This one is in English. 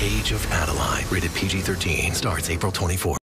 Age of Adeline. Rated PG 13. Starts April 24.